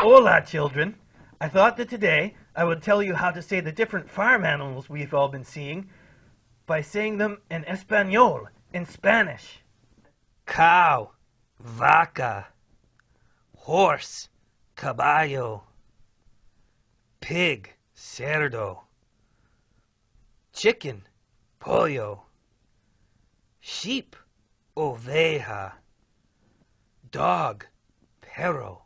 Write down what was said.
Hola, children. I thought that today I would tell you how to say the different farm animals we've all been seeing by saying them in Espanol, in Spanish. Cow, vaca. Horse, caballo. Pig, cerdo. Chicken, pollo. Sheep, oveja. Dog, perro.